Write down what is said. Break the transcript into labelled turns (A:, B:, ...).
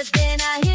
A: but then I